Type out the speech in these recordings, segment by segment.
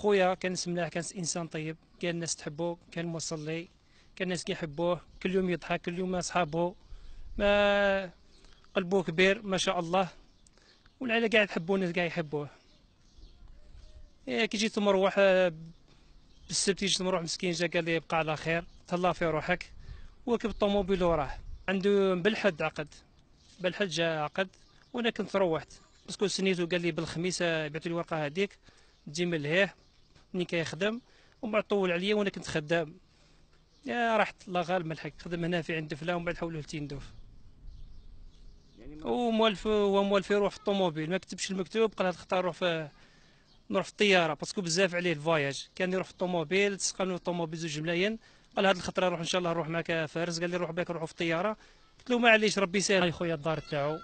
خويا كان ملاح كان إنسان طيب كان الناس تحبه كان مصلي كان الناس كيحبوه كل يوم يضحك كل يوم مع صحابه ما قلبه كبير ما شاء الله. والعيلة قاعد تحبوه الناس قاعد يحبوه. إيه كي جيت مروح بالسبت جيت مروح مسكين جا قال لي بقى على خير تهلا في روحك. وركب الطوموبيل وراه عنده بالحد عقد بالحد جا عقد وأنا كنت روحت. باسكو سنيتو قال لي بالخميس بعثوا لي الورقه هذيك تجي من لهيه ملي كيخدم ومن بعد طول عليا وأنا كنت خدام. يا رحت الله غالب ما الحق خدم هنا في عند فلان ومن بعد حولوه لتيندوف. يعني وموالف هو موالف يروح في الطوموبيل. ما كتبش المكتوب قال هاد الخطأ نروح في نروح في الطيارة باسكو بزاف عليه الفواياج. كان يروح في الطوموبيل تسقى الطوموبيل زوج ملايين. قال هاد الخطرة نروح إن شاء الله نروح معك فارس. قال لي روح بك نروحوا في الطيارة. قلت له معليش ربي يسهل. هاي خويا الدار تاعو.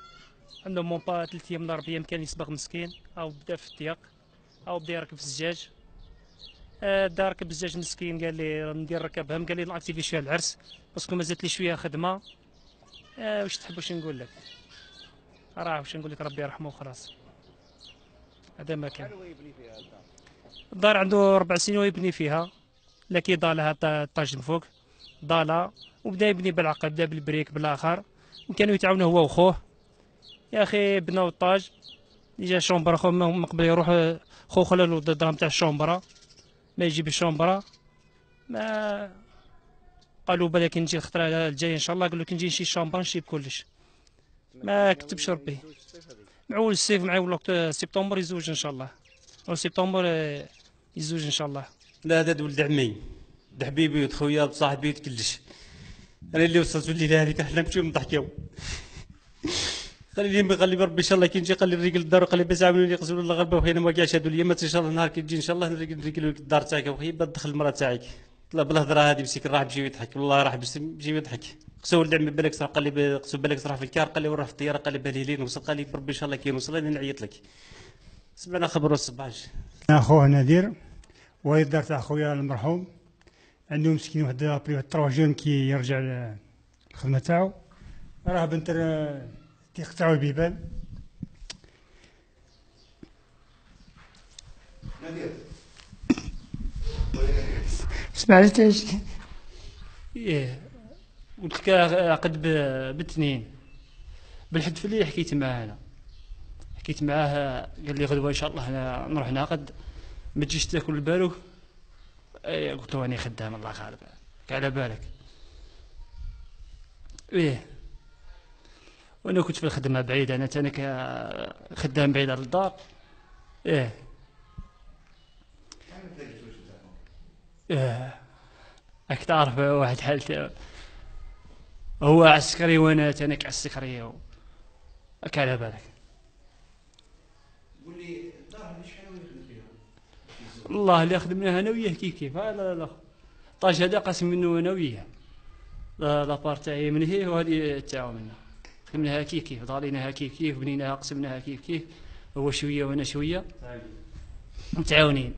عنده مون با ثلاث أيام ولا أربع أيام كان يسبق مسكين. أو بدأ في الضيق أو بدأ يركب في الزجاج. دا ركب الزجاج مسكين قال لي ندير ركبهم قال لي ناكتيفي شوية العرس باسكو مازالت لي شوية خدمة. آه واش تحب واش نقول لك؟ راه واش نقول لك ربي يرحمه وخلاص. هذا ما كان. الدار عنده ربع سنين ويبني فيها لكن ضالها طاج من فوق ضالها وبدا يبني بالعقل بدا بالبريك بالآخر. وكانوا يتعاونوا هو وخوه. يا أخي بناو الطاج جا شومبرا خو من قبل يروح خو خلى له الدراهم تاع الشومبرا ما يجيب الشومبرا ما قالوا بالك نجي الخطره الجايه إن شاء الله قالوا لك نجي نشي الشومبرا نشي بكلش. ما كتبش ربي. يزوج الصيف هذيك. مع أول الصيف وقت سبتمبر يزوج إن شاء الله. أول سبتمبر آه، يزوج إن شاء الله. لا هذا ولد عمي. ده حبيبي ولد خويا وصاحبي كلش. أنا اللي وصلت الليلة هذيك إحنا نمشيو نضحكيو قال لي قال لي ربي إن شاء الله كي نجي قال لي الرجل الدار قال لي بس عاونوني يغسلوا لنا الغربه وخينا ما كاعش هادو اليامات ان شاء الله نهار كي تجي إن شاء الله نريقل نريقل لك الدار تاعك وخي تدخل المرأة تاعك. طلع بالهضره هذه مسكين راح يمشي يضحك والله راح يمشي يضحك قسو ولد عمي بالك قال لي ب- قسو بالك صراحة في الكار قال لي وين راح في الطيارة قال لي بالي لين وصل قال لي بربي إن شاء الله كي نوصل أنا نعيط لك. سمعنا خبر الصباح. أنا خوه نادر والد دار تاع خويا المرحوم. عنده مسكين واحد تروا جون كي يرجع ل- الخدمة تاعو. راه بنت تيقطعوا البيبان. سمعت إيش إيه قلت لك عقد ب- باثنين بالحد في الليل حكيت معاه أنا. حكيت معاه قال لي غدوة إن شاء الله أنا نروح نعقد. ما تجيش تاكل البالو إيه قلت له أنا خدام الله غالب. على بالك. إيه. وأنا كنت في الخدمة بعيدة أنا تاني خدام بعيد على الدار. إيه. إيه. راك تعرف واحد حالته. هو عسكري وأنا تانيك عسكري و- هكا على بالك. قول لي الدار شحال يخدم فيها؟ والله اللي خدمناها أنا وياه كيف كيف؟ لا لا لا. طاج هذا قسم منه أنا وياه. لا لابار تاعي من هي وهذه تاعو منه. خدمناها كيف كيف؟ ضاليناها كيف كيف؟ بنيناها قسمناها كيف كيف؟ هو شوية وأنا شوية. متعاونين